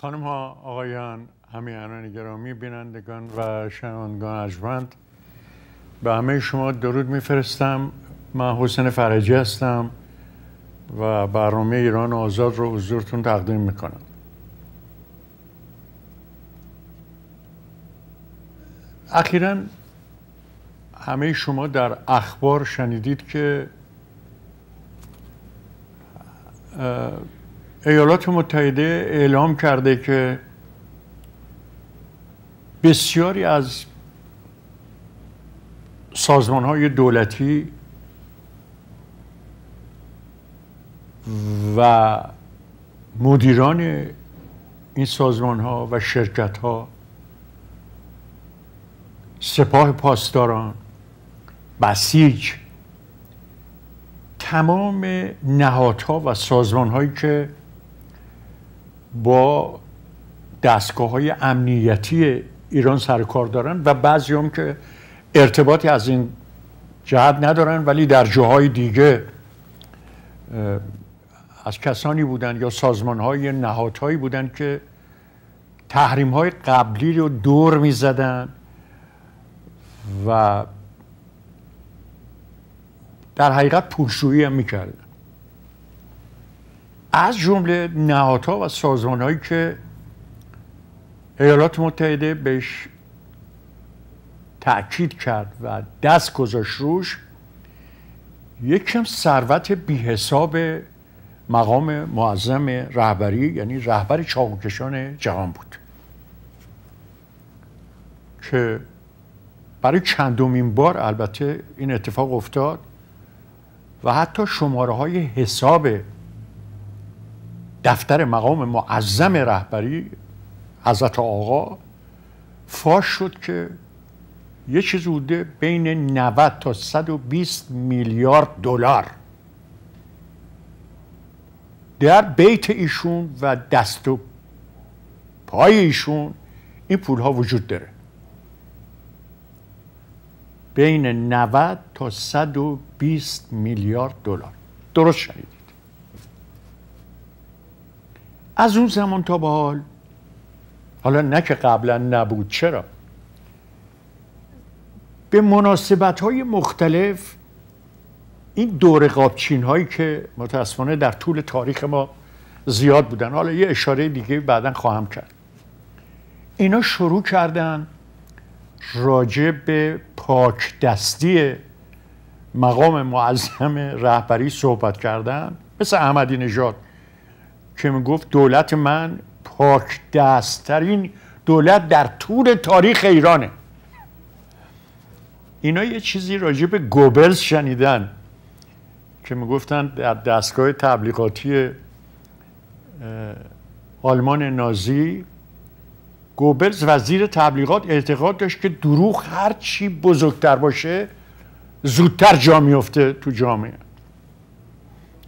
خانم ها آقایان همیهنان گرامی بینندگان و شنوندگان ارجمند به همه شما درود میفرستم. من حسین فرجی هستم و برنامه ایران آزاد رو حضورتون تقدیم می‌کنم. اخیرا همه شما در اخبار شنیدید که ایالات متحده اعلام کرده که بسیاری از سازمان های دولتی و مدیران این سازمان ها و شرکت ها سپاه پاسداران بسیج تمام نهادها و سازمان هایی که با دستگاه های امنیتی ایران سر کار دارن و بعضی هم که ارتباطی از این جهت ندارن ولی در جاهای دیگه از کسانی بودن یا سازمان های نهادهایی بودن که تحریم های قبلی رو دور می زدن و در حقیقت پولشویی هم می‌کردن. از جمله نهادها و سازمانهایی که ایالات متحده بهش تأکید کرد و دست گذاشت روش یکم ثروت بی حساب مقام معظم رهبری یعنی رهبر چاقوکشان جهان بود. که برای چندمین بار البته این اتفاق افتاد و حتی شماره های حساب دفتر مقام معظم رهبری حضرت آقا فاش شد که یه چیز بوده بین 90 تا 120 میلیارد دلار. در بیت ایشون و دست و پای ایشون این پول ها وجود داره. بین 90 تا 120 میلیارد دلار. درست شنیدید از اون زمان تا به حال. حالا نه که قبلا نبود چرا؟ به مناسبت های مختلف این دور قابچین هایی که متاسفانه در طول تاریخ ما زیاد بودن حالا یه اشاره دیگه بعدا خواهم کرد. اینا شروع کردن راجع به پاک دستی مقام معظم رهبری صحبت کردن مثل احمدی نژاد. که می‌گفت دولت من پاک دستترین دولت در طول تاریخ ایرانه. اینا یه چیزی راجع به گوبلز شنیدن که می‌گفتن در دستگاه تبلیغاتی آلمان نازی گوبلز وزیر تبلیغات اعتقاد داشت که دروغ هر چی بزرگتر باشه زودتر جا میفته تو جامعه.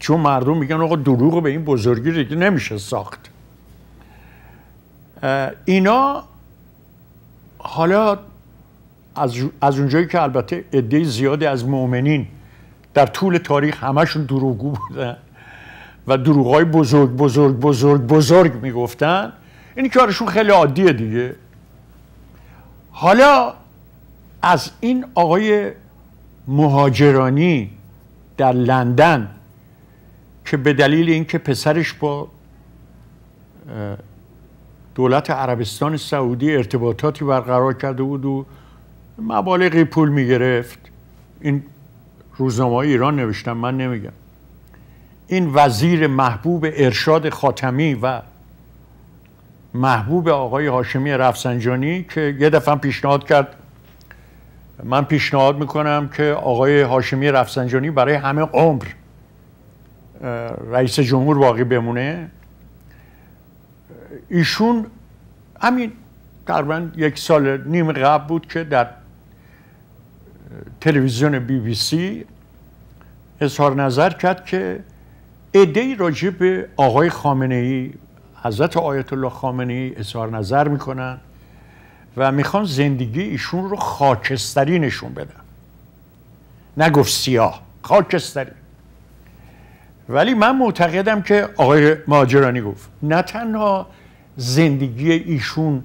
چون مردم میگن آقا دروغ به این بزرگی دیگه نمیشه ساخت. اینا حالا از, از اونجایی که البته عده زیادی از مؤمنین در طول تاریخ همشون دروغگو بودن و دروغای بزرگ بزرگ بزرگ بزرگ می‌گفتن این کارشون خیلی عادیه دیگه. حالا از این آقای مهاجرانی در لندن که به دلیل اینکه پسرش با دولت عربستان سعودی ارتباطاتی برقرار کرده بود و مبالغی پول می‌گرفت. این روزنامه ایران نوشتم من نمیگم. این وزیر محبوب ارشاد خاتمی و محبوب آقای هاشمی رفسنجانی که یه دفعه پیشنهاد کرد. من پیشنهاد می‌کنم که آقای هاشمی رفسنجانی برای همه عمر رئیس جمهور باقی بمونه. ایشون همین تقریبا یک سال نیم قبل بود که در تلویزیون بی بی سی اظهار نظر کرد که ایده راجع به آقای خامنه ای حضرت آیت الله خامنه ای اظهار نظر می‌کنن و می‌خوان زندگی ایشون رو خاکستری نشون بدن. نگفت سیاه خاکستری. ولی من معتقدم که آقای ماجرانی گفت نه تنها زندگی ایشون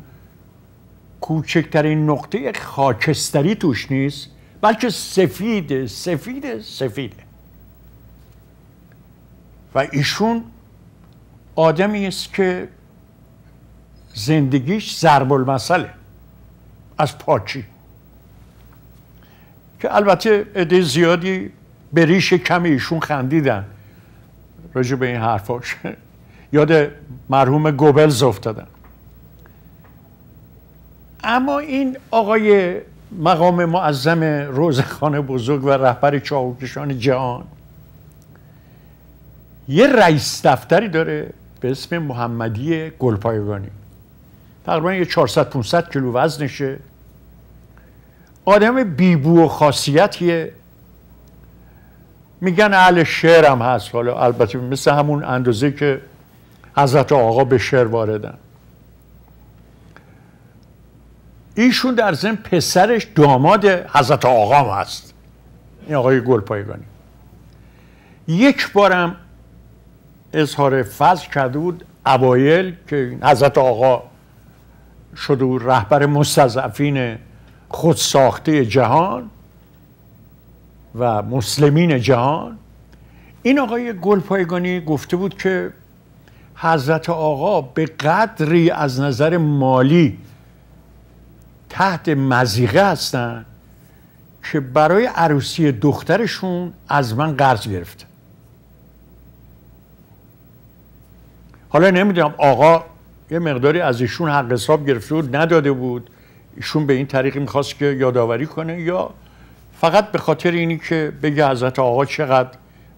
کوچکترین نقطه خاکستری توش نیست بلکه سفیده سفیده سفیده و ایشون آدمی است که زندگیش ضرب المثله از پاچی که البته عده زیادی به ریش کم ایشون خندیدن. راجع به این حرفاش یاد مرحوم گوبلز افتادن اما این آقای مقام معظم روزخانه بزرگ و رهبر چاوکشان جهان یه رئیس دفتری داره به اسم محمدی گلپایگانی. تقریبا یه 400 500 کیلو وزنشه. آدم بیبو و خاصیتیه. میگن اهل شعر هم هست. حالا البته مثل همون اندازه که حضرت آقا به شعر واردن. ایشون در ضمن پسرش داماد حضرت آقا هم هست. این آقای گلپایگانی. یک بارم اظهار فضل کرده بود اوایل که حضرت آقا شده رهبر مستضعفین خود ساخته جهان. و مسلمین جهان. این آقای گلپایگانی گفته بود که حضرت آقا به قدری از نظر مالی تحت مزیقه هستن که برای عروسی دخترشون از من قرض گرفت. حالا نمی‌دونم آقا یه مقداری از ایشون حق حساب گرفته بود نداده بود. ایشون به این طریق می‌خواست که یادآوری کنه یا فقط به خاطر اینی که بگه حضرت آقا چقدر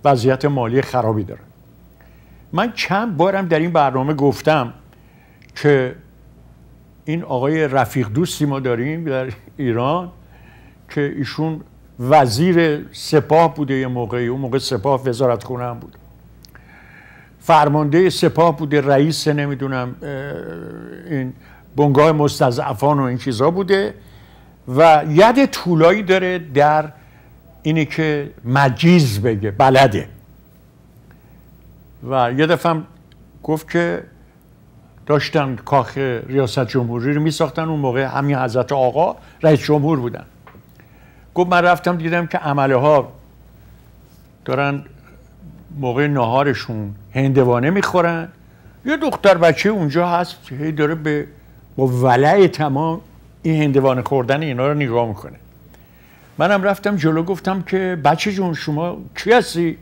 وضعیت مالی خرابی داره. من چند بارم در این برنامه گفتم که این آقای رفیق دوستی ما داریم در ایران که ایشون وزیر سپاه بوده یه موقعی اون موقع سپاه وزارت خونه بود. فرمانده سپاه بوده رئیس نمی‌دونم این بنگاه مستضعفان و این چیزا بوده. و ید طولایی داره در اینی که مجیز بگه بلده. و یه دفعه گفت که داشتن کاخ ریاست جمهوری رو می ساختن اون موقع همین حضرت آقا رئیس جمهور بودن. گفت من رفتم دیدم که عمله ها دارن موقع نهارشون هندوانه می‌خورن. یه دختر بچه اونجا هست هی داره به با ولع تمام این هندوانه خوردن اینا رو نگاه می‌کنه. منم رفتم جلو گفتم که بچه جون شما کی هستی؟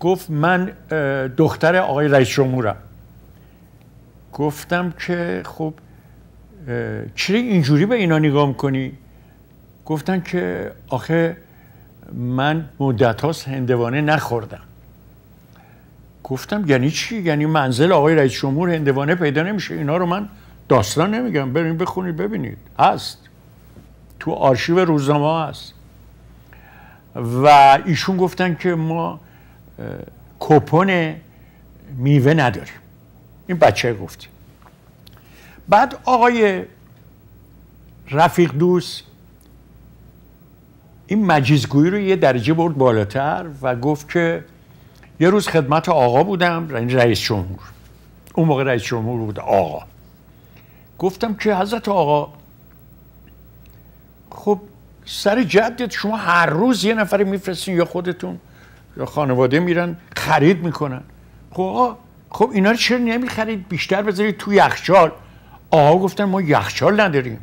گفت من دختر آقای رئیس جمهورم. گفتم که خب چرا اینجوری به اینا نگاه می‌کنی؟ گفتن که آخه من مدت هاست هندوانه نخوردم. گفتم یعنی چی؟ یعنی منزل آقای رئیس جمهور هندوانه پیدا نمیشه؟ اینا رو من داستان نمیگم. بریم بخونید ببینید. هست. تو آرشیو روزنامه هست. و ایشون گفتن که ما کپون میوه نداریم. این بچه گفت بعد آقای رفیق دوست این مجیزگویی رو یه درجه برد بالاتر و گفت که یه روز خدمت آقا بودم یعنی رئیس جمهور. اون موقع رئیس جمهور بود آقا. گفتم که حضرت آقا خب سر جدت شما هر روز یه نفر میفرستین یا خودتون یا خانواده میرن خرید می‌کنن. خب آقا خب اینا رو چرا نمی‌خرید؟ بیشتر بذارید تو یخچال. آقا گفتن ما یخچال نداریم.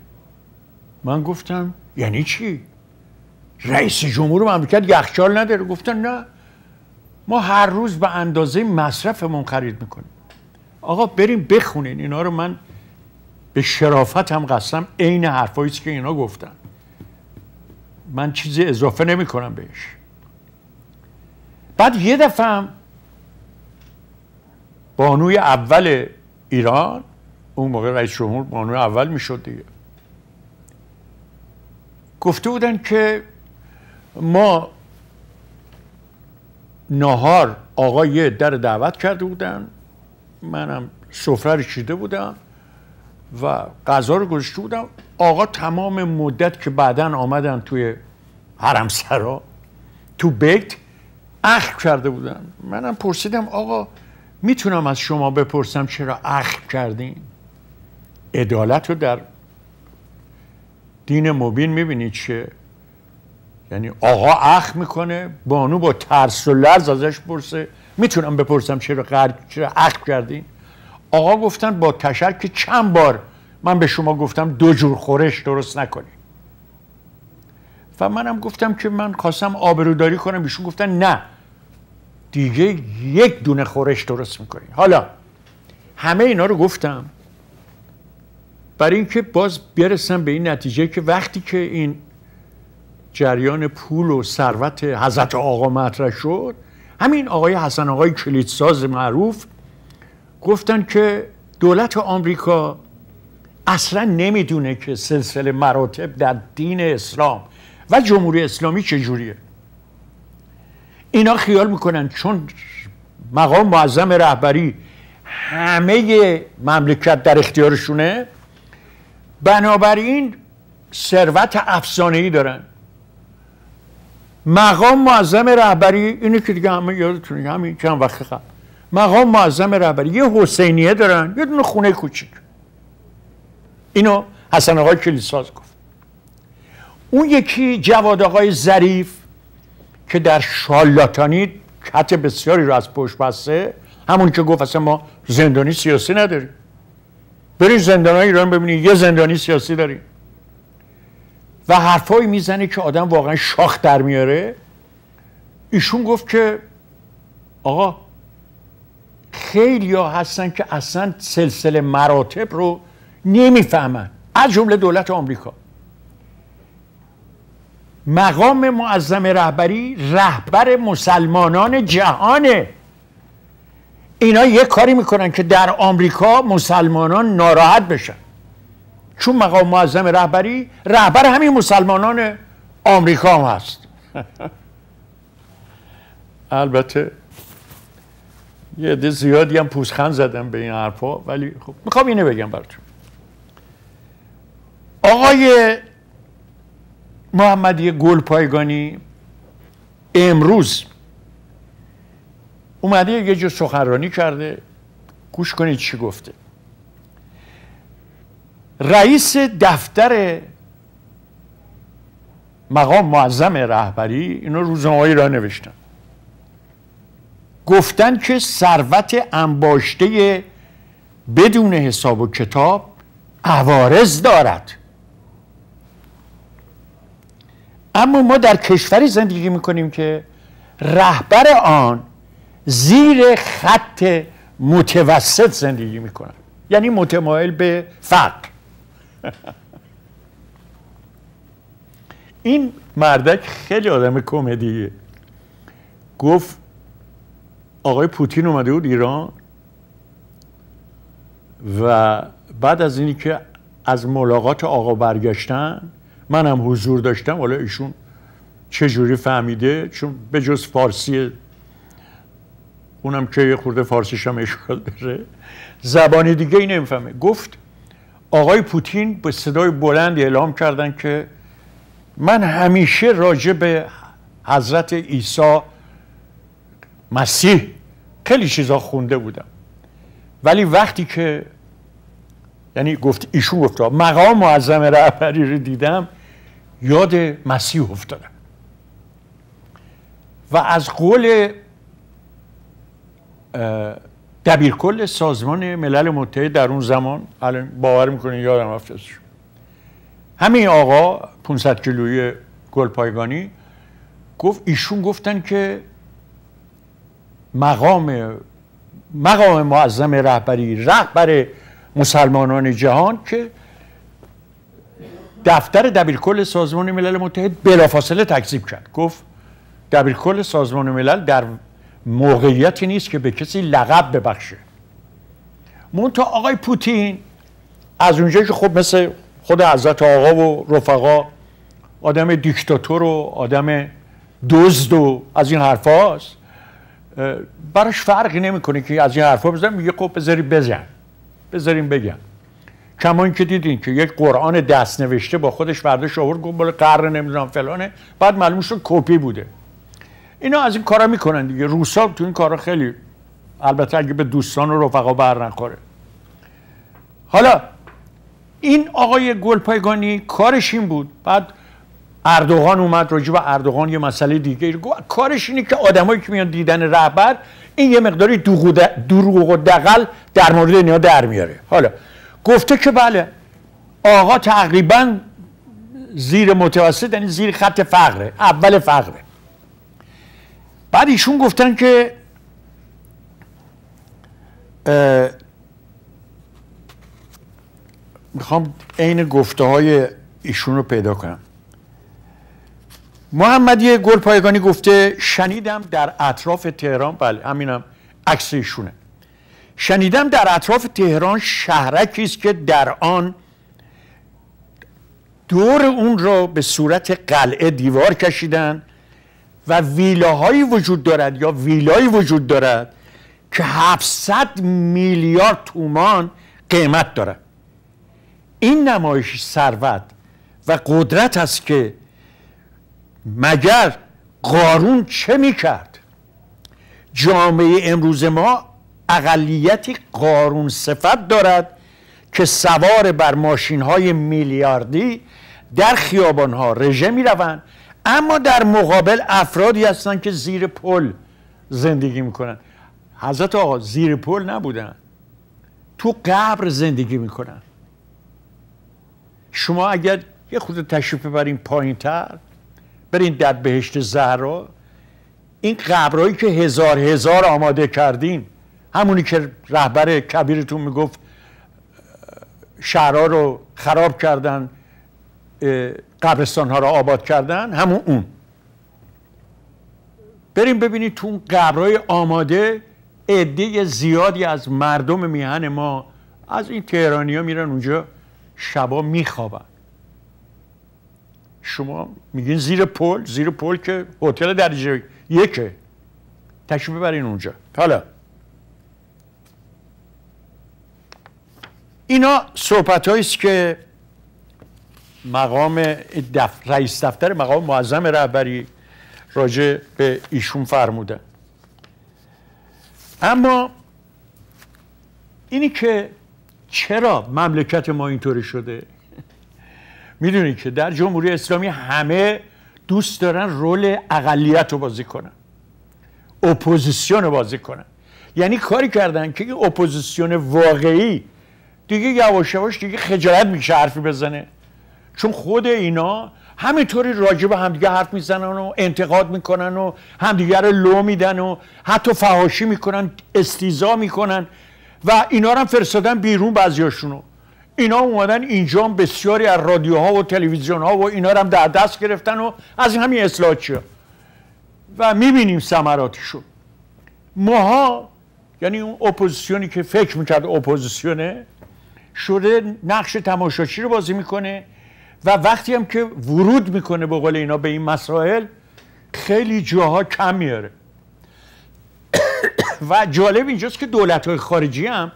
من گفتم یعنی چی؟ رئیس جمهور مملکت یخچال نداره. گفتن نه. ما هر روز به اندازه مصرفمون خرید می‌کنیم. آقا بریم بخونین. اینا رو من به شرافت هم قسم عین حرفایی که اینا گفتن. من چیزی اضافه نمی کنم بهش. بعد یه دفعه بانوی اول ایران اون موقع رئیس جمهور بانوی اول می‌شد دیگه. گفته بودن که ما نهار آقا یه در دعوت کرده بودن منم سفره چیده بودم. و غذا رو گذاشته بودم. آقا تمام مدت که بعدا آمدن توی حرم سرا تو بیت اخم کرده بودن. منم پرسیدم آقا می‌تونم از شما بپرسم چرا اخم کردین؟ عدالت رو در دین مبین می‌بینید چه یعنی آقا اخ می‌کنه بانو با ترس و لرز ازش پرسه. می‌تونم بپرسم چرا قرد چرا اخ کردین؟ آقا گفتن با تشر که چند بار من به شما گفتم دو جور خورش درست نکنید و منم گفتم که من خواستم آبروداری کنم ایشون گفتن نه. دیگه یک دونه خورش درست می‌کنی. حالا همه اینا رو گفتم. برای اینکه باز برسم به این نتیجه که وقتی که این جریان پول و ثروت حضرت آقا مطرح شد همین آقای حسن آقای کلیدساز معروف گفتن که دولت آمریکا اصلا نمی‌دونه که سلسله مراتب در دین اسلام و جمهوری اسلامی چجوریه. اینا خیال می‌کنن چون مقام معظم رهبری همه مملکت در اختیارشونه بنابراین ثروت افسانه دارن. مقام معظم رهبری اینو که دیگه همه یادتونه همین چند وقت قبل. مقام معظم رهبری یه حسینیه دارن یه دونه خونه کوچیک. اینو حسن آقای کلیساز گفت. اون یکی جواد آقای ظریف که در شالاتانی کت بسیاری رو از پشت بسته همون که گفت اصلا ما زندانی سیاسی نداریم. برید زندان های ایران ببینید یه زندانی سیاسی داریم. و حرفایی می‌زنه که آدم واقعا شاخ در میاره. ایشون گفت که آقا خیلی ها هستن که اصلا سلسله مراتب رو نمی‌فهمن. از جمله دولت آمریکا. مقام معظم رهبری رهبر مسلمانان جهانه. اینا یه کاری می‌کنن که در آمریکا مسلمانان ناراحت بشن. چون مقام معظم رهبری رهبر همین مسلمانان آمریکا هم هست. البته یه عده زیادی هم پوزخند زدم به این حرفا ولی خب می‌خوام اینه بگم براتون. آقای محمدی گل پایگانی امروز اومده یه جو سخنرانی کرده. گوش کنید چی گفته. رئیس دفتر مقام معظم رهبری اینو روزنامه را نوشتن. گفتن که ثروت انباشته بدون حساب و کتاب عوارض دارد. اما ما در کشوری زندگی می‌کنیم که رهبر آن زیر خط متوسط زندگی می‌کنن یعنی متمایل به فقر این مردک خیلی آدم کمدیه. گفت آقای پوتین اومده بود ایران و بعد از اینی که از ملاقات آقا برگشتن منم حضور داشتم. حالا ایشون چجوری فهمیده؟ چون به جز فارسی اونم که یه خورده فارسیش هم اشکال داره. زبانی دیگه ای نمی‌فهمه. گفت آقای پوتین به صدای بلند اعلام کردن که من همیشه راجع به حضرت عیسی مسیح. خیلی چیزا خونده بودم. ولی وقتی که یعنی گفت ایشون گفت مقام معظم رهبری رو دیدم یاد مسیح افتادم. و از قول دبیرکل سازمان ملل متحد در اون زمان الان باور می‌کنه یادم رفته همین آقا 500 کیلویی گلپایگانی گفت ایشون گفتن که مقام مقام معظم رهبری رهبر مسلمانان جهان که دفتر دبیرکل سازمان ملل متحد بلافاصله تکذیب کرد. گفت دبیرکل سازمان ملل در موقعیتی نیست که به کسی لقب ببخشه. مونتا آقای پوتین از اونجا که خب مثل خود حضرت آقا و رفقا آدم دیکتاتور و آدم دزد و از این حرف هاست براش فرقی نمی‌کنه که از این حرفا بزن میگه خب بذاری بزن. بذاریم بگم کما که دیدین که یک قرآن دست نوشته با خودش برداشت آورد گفت بالا قرن نمی‌دونم فلانه بعد معلوم شد کپی بوده. اینا از این کارا می‌کنن دیگه. روسا تو این کارا خیلی البته اگه به دوستان و رفقا بر نخوره. حالا این آقای گلپایگانی کارش این بود. بعد اردوغان اومد راجع به اردوغان یه مسئله دیگه. کارش اینه که آدمایی که میان دیدن رهبر این یه مقداری دروغ و دقل در مورد اینا در میاره. حالا گفته که بله آقا تقریبا زیر متوسط یعنی زیر خط فقره اول فقره. بعد ایشون گفتن که می‌خوام عین گفته های ایشون رو پیدا کنم. محمدی گل پایگانی گفته شنیدم در اطراف تهران بله همینم عکس ایشونه. شنیدم در اطراف تهران شهرکی است که در آن دور اون را به صورت قلعه دیوار کشیدن و ویلاهایی وجود دارد یا ویلایی وجود دارد که 700 میلیارد تومان قیمت دارد. این نمایش ثروت و قدرت است که مگر قارون چه می‌کرد؟ جامعه امروز ما اقلیتی قارون صفت دارد که سوار بر ماشین های میلیاردی در خیابان ها رژه می روند اما در مقابل افرادی هستند که زیر پل زندگی می‌کنن حضرت آقا زیر پل نبودن. تو قبر زندگی می‌کنن. شما اگر یه خود تشریف ببرین پایین تر برین در بهشت زهرا این قبرهایی که هزار هزار آماده کردین همونی که رهبر کبیرتون می‌گفت شهرها رو خراب کردن قبرستان ها رو آباد کردن همون اون. بریم ببینید تو اون قبرهای آماده عده زیادی از مردم میهن ما از این تهرانی ها میرن اونجا شبا میخوابن. شما میگین زیر پل زیر پل که هتل درجه یکه. تشریف ببرین اونجا. حالا. اینا صحبت است که مقام دف... رئیس دفتر مقام معظم رهبری راجع به ایشون فرموده. اما اینی که چرا مملکت ما اینطوری شده؟ می‌دونید که در جمهوری اسلامی همه دوست دارن role اقلیت رو بازی کنن. اپوزیسیون رو بازی کنن. یعنی کاری کردن که این اپوزیسیون واقعی دیگه یواش یواش دیگه خجالت میشه حرفی بزنه. چون خود اینا همینطوری راجع به همدیگه حرف می‌زنن و انتقاد می‌کنن و همدیگه رو لو میدن و حتی فحاشی می‌کنن استهزا می‌کنن و اینا رو هم فرستادن بیرون بعضیاشونو. اینا اومدن اینجا بسیاری از رادیوها و تلویزیون ها و اینا رو هم در دست گرفتن و از همین اصلاحات و می‌بینیم ثمراتشو. ماها یعنی اون اپوزیسیونی که فکر می‌کرد اپوزیسیونه شده نقش تماشاچی رو بازی می‌کنه و وقتی هم که ورود می‌کنه به قول اینا به این مسائل خیلی جاها کم میاره و جالب اینجاست که دولت های خارجی هم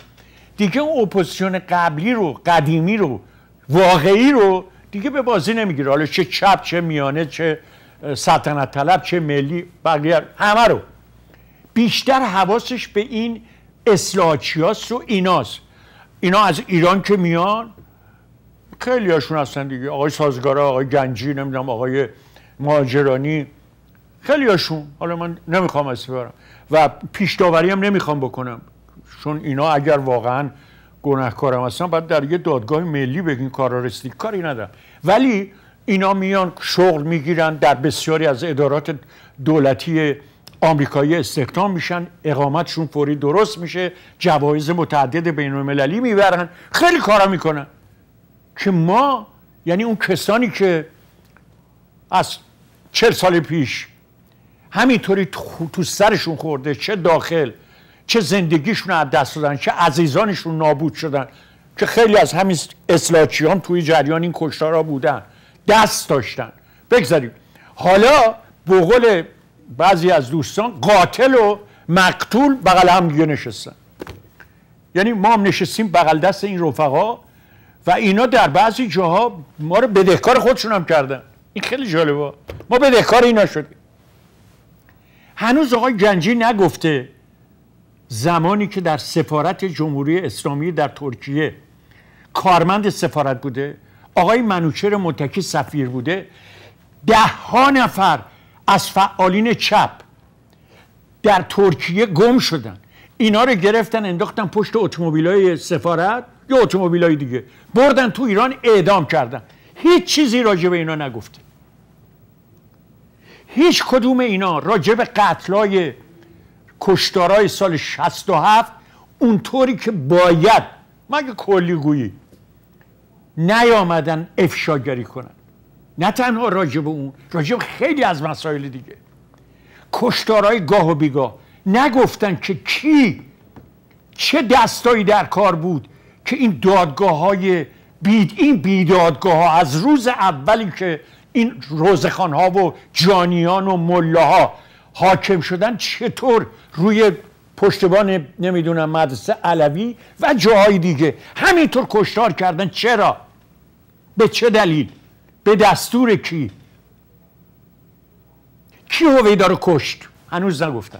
دیگه اون اپوزیسیون قبلی رو قدیمی رو واقعی رو دیگه به بازی نمی‌گیره. حالا چه چپ چه میانه چه سلطنت طلب چه ملی بقیه همه رو. بیشتر حواسش به این اصلاحچیاست و ایناست. اینا از ایران که میان خیلی هاشون هستن دیگه. آقای سازگاره آقای گنجی نمی‌دونم آقای مهاجرانی خیلی هاشون. حالا من نمی‌خوام اسم ببرم. و پیش هم نمی‌خوام بکنم. چون اینا اگر واقعا گناهکارم هستن باید در یه دادگاه ملی بگین کارا رسیدی کاری ندارم. ولی اینا میان شغل می‌گیرن در بسیاری از ادارات دولتی آمریکایی استخدام میشن اقامتشون فوری درست میشه جوایز متعدد بین المللی می‌برن. خیلی کارا می‌کنن. که ما یعنی اون کسانی که از چل سال پیش همینطوری تو سرشون خورده چه داخل چه زندگیشون از دست دادن چه عزیزانشون نابود شدن که خیلی از همین اصلاحچیان توی جریان این کشتارا بودن دست داشتن. بگذاریم. حالا بقول بعضی از دوستان قاتل و مقتول بغل هم دیگه نشستن. یعنی ما هم نشستیم بغل دست این رفقا و اینا در بعضی جاها ما رو بدهکار خودشون هم کردن. این خیلی جالبه. ما بدهکار اینا شدیم. هنوز آقای گنجی نگفته زمانی که در سفارت جمهوری اسلامی در ترکیه کارمند سفارت بوده آقای منوچر متکی سفیر بوده ده ها نفر از فعالین چپ در ترکیه گم شدن. اینا رو گرفتن انداختن پشت اتومبیلای سفارت یا اتومبیلای دیگه. بردن تو ایران اعدام کردن. هیچ چیزی راجع به اینا نگفته هیچ کدوم اینا راجع به قتلای کشتارای سال 67 اونطوری که باید مگه کلیگویی نیامدن افشاگری کنن. نه تنها راجع به اون راجع به خیلی از مسائل دیگه. کشتارهای گاه و بیگاه. نگفتن که کی چه دستایی در کار بود که این دادگاه های بید این بیدادگاه ها از روز اولی که این روزخان ها و جانیان و ملاها حاکم شدن چطور روی پشتبان نمی‌دونم مدرسه علوی و جاهای دیگه؟ همینطور کشتار کردن. چرا؟ به چه دلیل؟ به دستور کی؟ کی هویدا رو کشت؟ هنوز نگفتن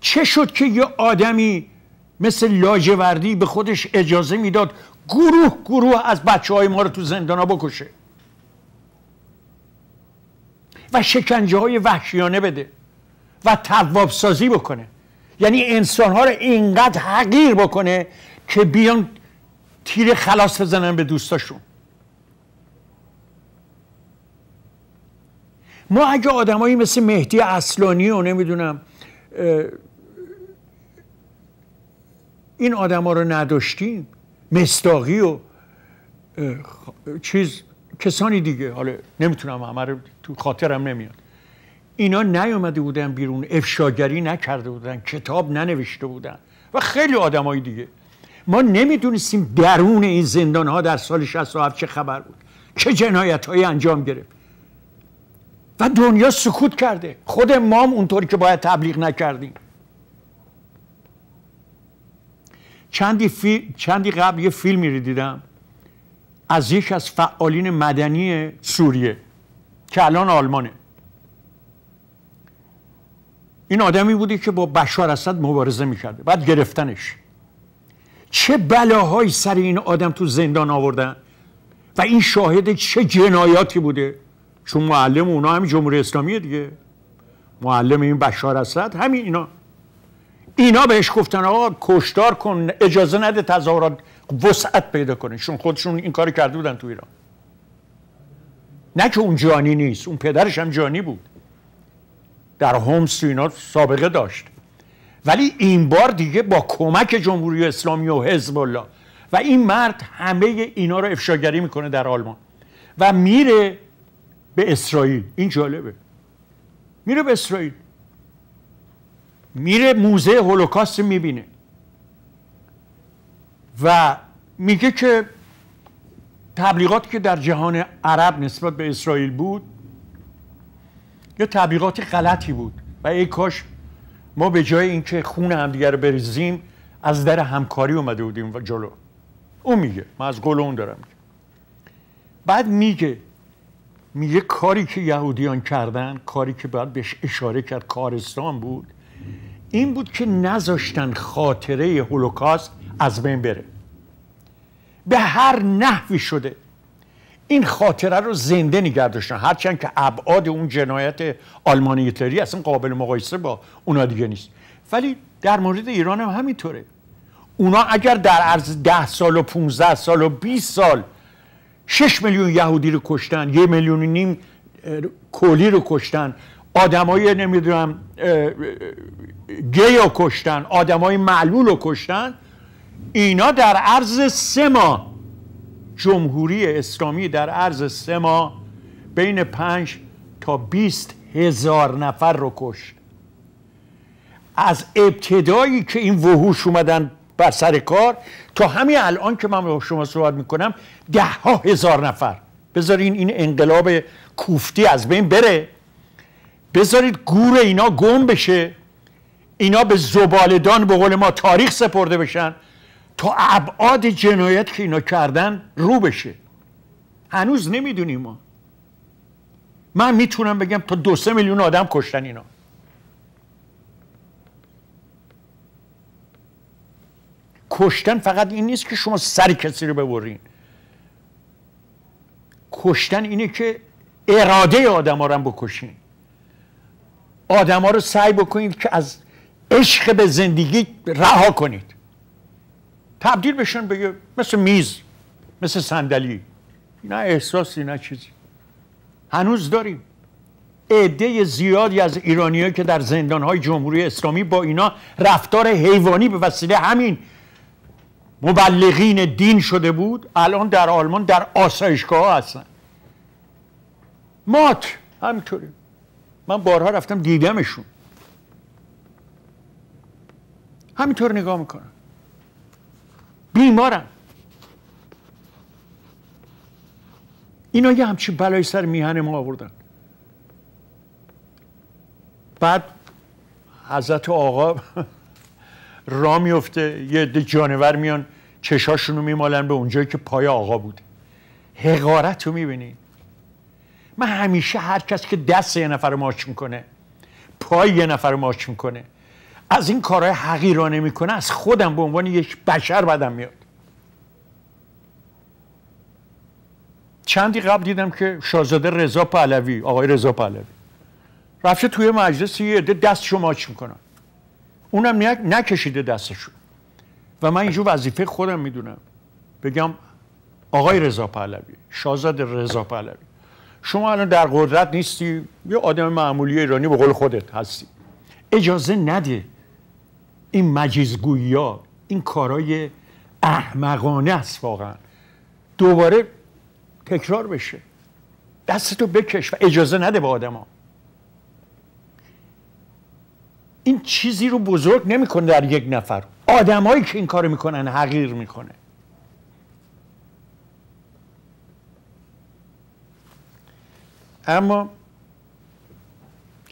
چه شد که یه آدمی مثل لاجوردی به خودش اجازه می‌داد گروه گروه از بچه های ما رو تو زندان بکشه؟ و شکنجه های وحشیانه بده و تواب سازی بکنه. یعنی انسان ها رو اینقدر حقیر بکنه که بیان تیر خلاص بزنن به دوستاشون. ما اگه آدمایی مثل مهدی اصلانی و نمی‌دونم این آدما رو نداشتیم مستاقی و چیز کسانی دیگه. حالا نمی‌تونم همه رو تو خاطرم نمیاد. اینا نیومده بودن بیرون افشاگری نکرده بودن کتاب ننوشته بودن و خیلی آدمای دیگه. ما نمی‌دونستیم درون این زندان ها در سال 67 چه خبر بود. چه جنایت هایی انجام گرفت. و دنیا سکوت کرده. خود مام اونطوری که باید تبلیغ نکردیم. چندی, فی... چندی قبل یه فیلمی رو دیدم. از یک از فعالین مدنی سوریه. که الان آلمانه. این آدمی بودی که با بشار اسد مبارزه می‌کرده بعد گرفتنش. چه بلاهایی سر این آدم تو زندان آوردن؟ و این شاهد چه جنایاتی بوده؟ چون معلم اونا همین جمهوری اسلامیه دیگه. معلم این بشار اسد همین اینا. اینا بهش گفتن آقا کشتار کن اجازه نده تظاهرات وسعت پیدا کنه. چون خودشون این کاری کرده بودن تو ایران. نه که اون جانی نیست اون پدرش هم جانی بود. در هومس سابقه داشت. ولی این بار دیگه با کمک جمهوری اسلامی و حزب الله و این مرد همه اینا رو افشاگری می‌کنه در آلمان و میره به اسرائیل. این جالبه. میره به اسرائیل. میره موزه هولوکاست می‌بینه. و میگه که تبلیغاتی که در جهان عرب نسبت به اسرائیل بود یه تبلیغات غلطی بود. و ای کاش ما به جای اینکه خون همدیگه رو بریزیم از در همکاری اومده بودیم و جلو. اون میگه من از گل اون دارم. بعد میگه میگه کاری که یهودیان کردن کاری که باید بهش اشاره کرد کارستان بود این بود که نذاشتن خاطره هولوکاست از بین بره. به هر نحوی شده. این خاطره رو زنده نگه داشتن. هرچند که ابعاد اون جنایت آلمانی هیتلری اصلا قابل مقایسه با اونا دیگه نیست. ولی در مورد ایران هم همینطوره. اونا اگر در عرض ده سال و 15 سال و 20 سال 6 میلیون یهودی رو کشتن یه میلیون و نیم کولی رو کشتن آدمای نمی‌دونم گی رو کشتن آدمای معلول رو کشتن اینا در عرض سه ماه. جمهوری اسلامی در عرض سه ماه بین پنج تا بیست هزار نفر رو کشت. از ابتدایی که این وحوش اومدن بر سر کار تا همین الان که من با شما صحبت می‌کنم ده ها هزار نفر. بذارین این انقلاب کوفتی از بین بره. بذارید گور اینا گم بشه. اینا به زبالدان به قول ما تاریخ سپرده بشن. تا ابعاد جنایت که اینا کردن رو بشه. هنوز نمی‌دونیم ما. من می‌تونم بگم تا دو سه میلیون آدم کشتن اینا. کشتن فقط این نیست که شما سر کسی رو ببرین. کشتن اینه که اراده آدم رو بکشین. آدم رو سعی بکنید که از عشق به زندگی رها کنید. تبدیل بشن به مثل میز مثل صندلی. نه احساسی نه چیزی. هنوز داریم. عده زیادی از ایرانیایی که در زندانهای جمهوری اسلامی با اینا رفتار حیوانی به وسیله همین مبلغین دین شده بود الان در آلمان در آسایشگاه ها هستن. مات. همینطوری. من بارها رفتم دیدمشون. همینطور نگاه می‌کنن بیمارن اینا یه همچی بلای سر میهن ما آوردن. بعد حضرت آقا را میفته یه عده جانور میان چشاشونو میمالن به اونجایی که پای آقا بود. حقارت رو می‌بینی. من همیشه هر کس که دست یه نفر ماچ می‌کنه پای یه نفر ماچ می‌کنه. از این کارهای حقیرانه می‌کنه از خودم به عنوان یک بشر بدم میاد. چندی قبل دیدم که شاهزاده رضا پهلوی آقای رضا پهلوی رفته توی مجلس یه عده دستشو ماچ می‌کنن. اونم نکشیده دستشو و من اینجور وظیفه خودم می‌دونم. بگم آقای رضا پهلوی شاهزاده رضا پهلوی شما الان در قدرت نیستی یه آدم معمولی ایرانی به قول خودت هستی. اجازه نده این مجیزگویی ها این کارای احمقانه است واقعا. دوباره تکرار بشه. دستتو بکش و اجازه نده به آدما. این چیزی رو بزرگ نمی‌کنه در یک نفر. آدمایی که این کارو می‌کنن حقیر می‌کنه. اما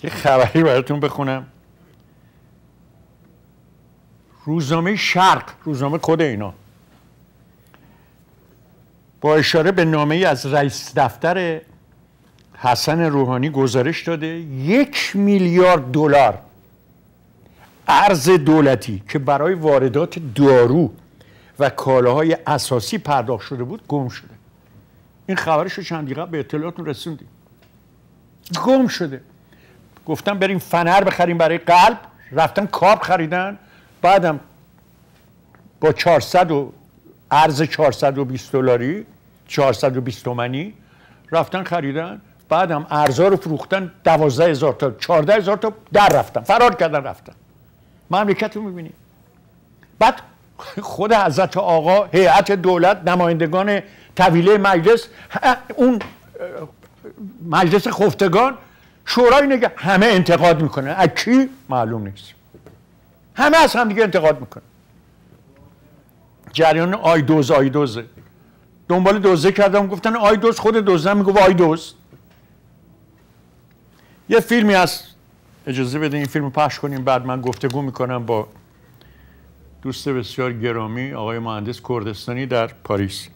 یه خبری براتون بخونم. روزنامه شرق روزنامه کد اینا. با اشاره به نامه ای از رئیس دفتر حسن روحانی گزارش داده یک میلیارد دلار ارز دولتی که برای واردات دارو و کالاهای اساسی پرداخت شده بود گم شده. این خبرش رو چند دقیقه به اطلاعاتون رسوندیم. گم شده. گفتم بریم فنر بخریم برای قلب رفتن کاب خریدن. بعدم با 400 و ارز 420 دلاری 420 تومانی رفتن خریدن. بعدم ارزا رو فروختن 12 هزار تا 14 هزار تا در رفتن فرار کردن رفتن. مملکت رو می‌بینیم بعد خود حضرت آقا هیئت دولت نمایندگان طویله مجلس اون مجلس خفتگان شورای نگه همه انتقاد می‌کنه. از کی؟ معلوم نیست. همه از هم دیگه انتقاد می‌کنه جریان آی دزد آی دزده. دنبال دزده کردم گفتن آی دزد خود دزده آی دزد. یه فیلمی هست. اجازه بده این فیلم پخش کنیم بعد من گفتگو می‌کنم با دوست بسیار گرامی آقای مهندس کردستانی در پاریس.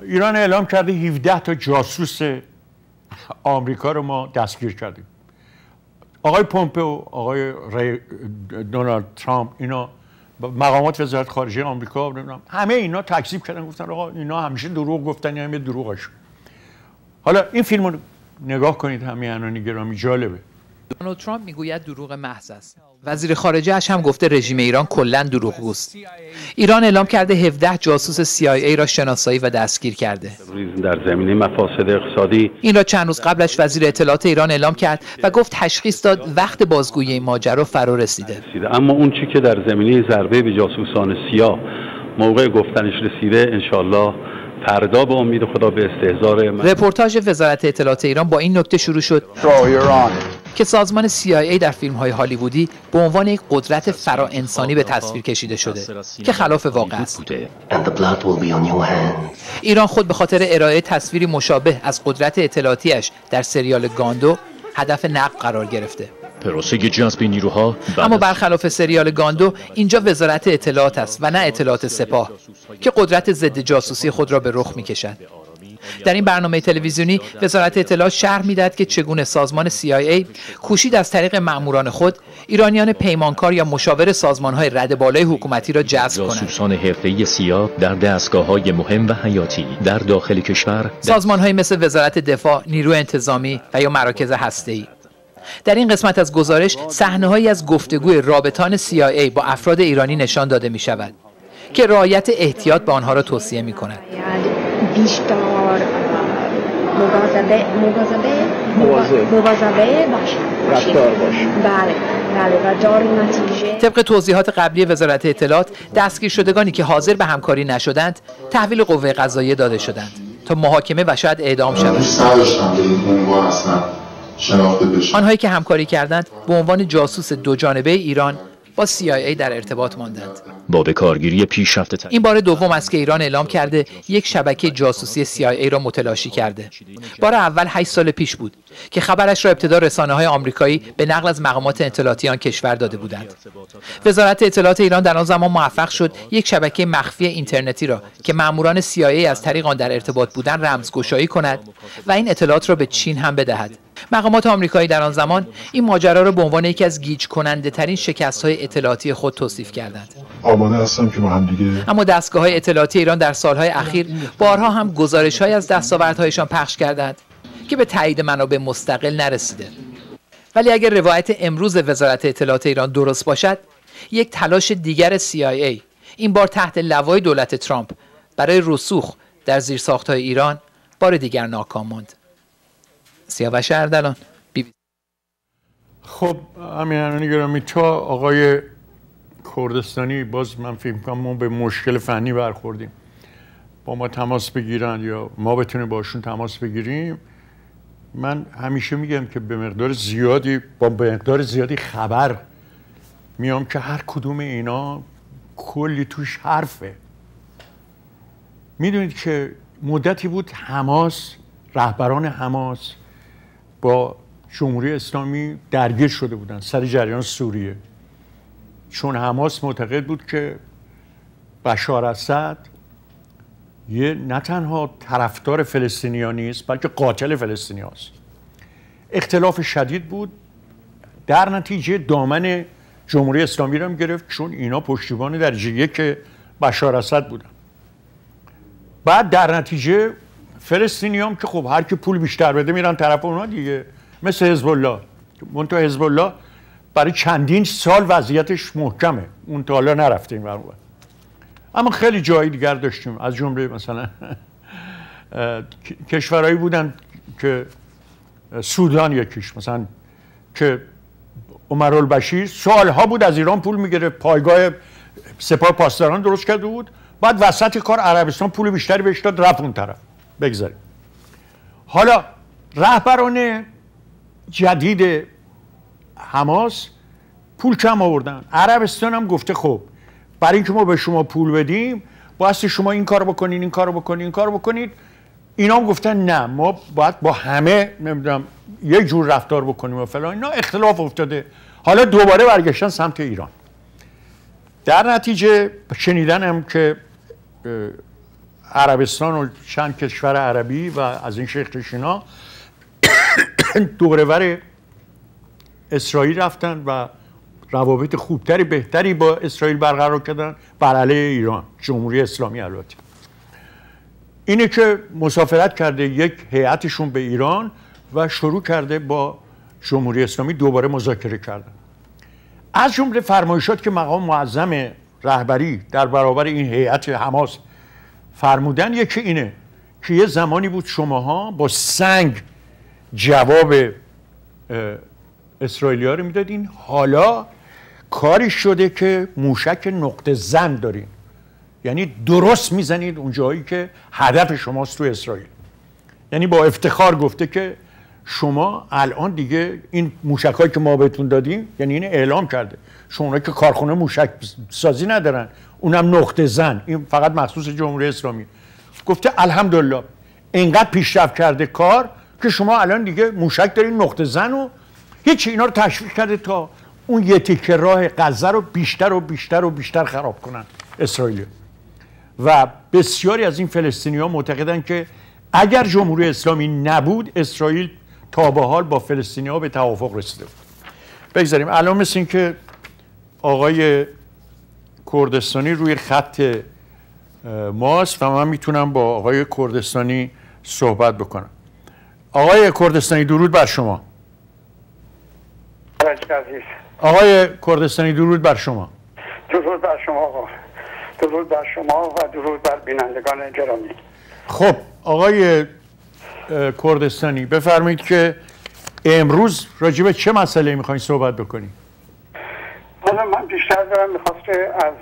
ایران اعلام کرده 17 تا جاسوس آمریکا رو ما دستگیر کردیم. آقای پومپئو آقای دونالد ترامپ اینا مقامات وزارت خارجه آمریکا همه اینا تکذیب کردن گفتن آقا اینا همیشه دروغ گفتن همه دروغشون حالا این فیلم رو نگاه کنید همه انانی گرامی جالبه. دونالد ترامپ می‌گوید دروغ محض است. وزیر خارجه اش هم گفته رژیم ایران کلا دروغگوست ایران اعلام کرده 17 جاسوس CIA را شناسایی و دستگیر کرده. در زمینه مفاسد اقتصادی. این را چند روز قبلش وزیر اطلاعات ایران اعلام کرد و گفت تشخیص داد وقت بازگویی این ماجرا فرا رسیده. اما اون چی که در زمینه ضربه به جاسوسان سیا موقع گفتنش رسیده انشالله فردا به امید خدا به استهزار رپورتاج وزارت اطلاعات ایران با این نکته شروع شد. که سازمان CIA در فیلم های هالیوودی به عنوان یک قدرت فرا انسانی به تصویر کشیده شده که خلاف واقع است. ایران خود به خاطر ارائه تصویری مشابه از قدرت اطلاعاتیش در سریال گاندو هدف نقد قرار گرفته. پروسه جذب نیروها اما برخلاف سریال گاندو اینجا وزارت اطلاعات است و نه اطلاعات سپاه که قدرت ضد جاسوسی خود را به رخ می کشد در این برنامه تلویزیونی وزارت اطلاعات شرح می‌دهد که چگونه سازمان CIA کوشید از طریق ماموران خود ایرانیان پیمانکار یا مشاور سازمانهای رد بالای حکومتی را جذب کنند. جاسوسان حرفه‌ای سیا در دستگاه‌های مهم و حیاتی در داخل کشور سازمانهایی مثل وزارت دفاع، نیرو انتظامی و یا مراکز هسته‌ای در این قسمت از گزارش صحنه‌هایی از گفتگوی رابطان CIA با افراد ایرانی نشان داده می شود که رعایت احتیاط به آنها را توصیه می کند. طبق توضیحات قبلی وزارت اطلاعات دستگیر شدگانی که حاضر به همکاری نشدند تحویل قوه قضاییه داده شدند تا محاکمه و شاید اعدام شوند آنهایی که همکاری کردند به عنوان جاسوس دو جانبه ایران با CIA در ارتباط ماندند. با به کارگیری پیشرفته این بار دوم است که ایران اعلام کرده یک شبکه جاسوسی CIA را متلاشی کرده. بار اول 8 سال پیش بود که خبرش را ابتدا رسانه های آمریکایی به نقل از مقامات اطلاعاتی آن کشور داده بودند. وزارت اطلاعات ایران در آن زمان موفق شد یک شبکه مخفی اینترنتی را که ماموران CIA از طریق آن در ارتباط بودند رمزگشایی کند و این اطلاعات را به چین هم بدهد. مقامات آمریکایی در آن زمان این ماجرا را به عنوان یکی از گیج کننده ترین شکست های اطلاعاتی خود توصیف کردند. آماده هستم که هم دیگه اما دستگاه های اطلاعاتی ایران در سالهای اخیر بارها هم گزارش های از دستاوردهایشان پخش کردند که به تایید منابع مستقل نرسیده. ولی اگر روایت امروز وزارت اطلاعات ایران درست باشد، یک تلاش دیگر CIA این بار تحت لوای دولت ترامپ برای رسوخ در زیرساختهای ایران بار دیگر ناکام ماند. سیاوش اردلان بی خب همین گرامی تا آقای کردستانی باز من فکر کنم ما به مشکل فنی برخوردیم. با ما تماس بگیرن یا ما بتونیم باشون تماس بگیریم. من همیشه میگم که به مقدار زیادی با به مقدار زیادی خبر میام که هر کدوم اینا کلی توش حرفه. می‌دونید که مدتی بود حماس رهبران حماس با جمهوری اسلامی درگیر شده بودن سر جریان سوریه. چون حماس معتقد بود که بشار اسد یه نه تنها طرفدار فلسطینیا نیست بلکه قاتل فلسطینی هست. اختلاف شدید بود. در نتیجه دامن جمهوری اسلامی رو هم گرفت چون اینا پشتیبان درجه یک بشار اسد بودن. بعد در نتیجه فلسطینی هم که خب هر کی پول بیشتر بده میرن طرف اونا دیگه. مثل حزب الله منتها حزب الله برای چندین سال وضعیتش محکمه. اون تا حالا نرفته این اما خیلی جایی دیگر داشتیم. از جمله مثلا کشورهایی بودن که سودان یکیش. مثلا که عمر البشیر سالها بود از ایران پول می‌گیره پایگاه سپاه پاسداران درست کرده بود. بعد وسط کار عربستان پول بیشتری بهش داد. رفت اون طرف. بگذاریم. حالا رهبران جدید حماس پول کم آوردن. عربستان هم گفته خب برای اینکه ما به شما پول بدیم باید شما این کار بکنین این کار بکنین این کار بکنید اینا هم گفتن نه ما باید با همه نمی‌دونم یه جور رفتار بکنیم و فلان. اینا اختلاف افتاده. حالا دوباره برگشتن سمت ایران. در نتیجه شنیدن هم که عربستان و چند کشور عربی و از این شیخ دورور اسرائیل رفتن و روابط خوبتری بهتری با اسرائیل برقرار کردن بر علیه ایران جمهوری اسلامی البته. اینه که مسافرت کرده یک هیئتشون به ایران و شروع کرده با جمهوری اسلامی دوباره مذاکره کردن. از جمله فرمایشات که مقام معظم رهبری در برابر این هیئت حماس فرمودن یکی اینه که یه زمانی بود شماها با سنگ جواب اسرائیلیا رو می‌دادین. حالا کاری شده که موشک نقطه زن دارین. یعنی درست می‌زنید اون جایی که هدف شماست تو اسرائیل. یعنی با افتخار گفته که شما الان دیگه این موشک که ما بهتون دادیم یعنی این اعلام کرده. شما که کارخونه موشک سازی ندارن. اونم نقطه زن. این فقط مخصوص جمهوری اسلامی. گفته الحمدلله. اینقدر پیشرفت کرده کار که شما الان دیگه موشک دارین نقطه زن و هیچ اینا رو تشویق کرده تا اون یه تیکه راه غزه رو بیشتر و بیشتر و بیشتر خراب کنن اسرائیل. و بسیاری از این فلسطینی ها معتقدن که اگر جمهوری اسلامی نبود اسرائیل تا به حال با فلسطینی ها به توافق رسیده بود. بگذاریم الان مثل این که آقای کردستانی روی خط ماست و من می‌تونم با آقای کردستانی صحبت بکنم. آقای کردستانی درود بر شما. آقای کردستانی درود بر شما. درود بر شما آقا. درود بر شما و درود بر بینندگان گرامی. خب آقای کردستانی. بفرمایید که امروز راجب چه مسئله می‌خواین صحبت حالا من بیشتر دارم می‌خواست از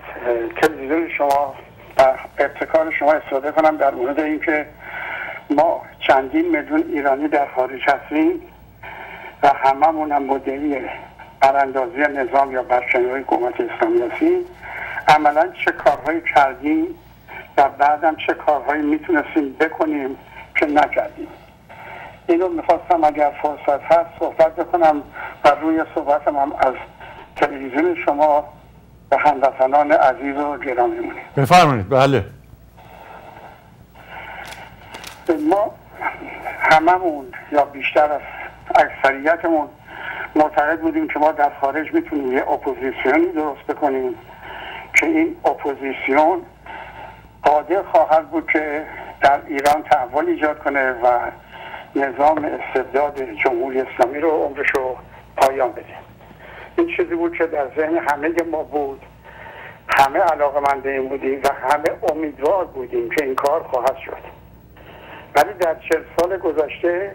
تلویزیون شما و ابتکار شما استفاده کنم در مورد اینکه ما چندین میلیون ایرانی در خارج هستیم و هممون هم مدلی براندازی نظام یا برشنهای حکومت اسلامی هستیم. عملا چه کارهایی کردیم و بعدم چه کارهایی می‌تونستیم بکنیم که نکردیم. اینو می‌خواستم اگر فرصت هست صحبت بکنم و روی صحبتم هم از تلویزیون شما به هموطنان عزیز و گرامی مونه. بفرمایید. بله. ما هممون یا بیشتر از اکثریتمون معتقد بودیم که ما در خارج می‌تونیم یه اپوزیسیونی درست بکنیم که این اپوزیسیون قادر خواهد بود که در ایران تحول ایجاد کنه و نظام استبداد جمهوری اسلامی رو عمرش رو پایان بده. این چیزی بود که در ذهن همه ما بود. همه علاقه این بودیم و همه امیدوار بودیم که این کار خواهد شد. ولی در چل سال گذشته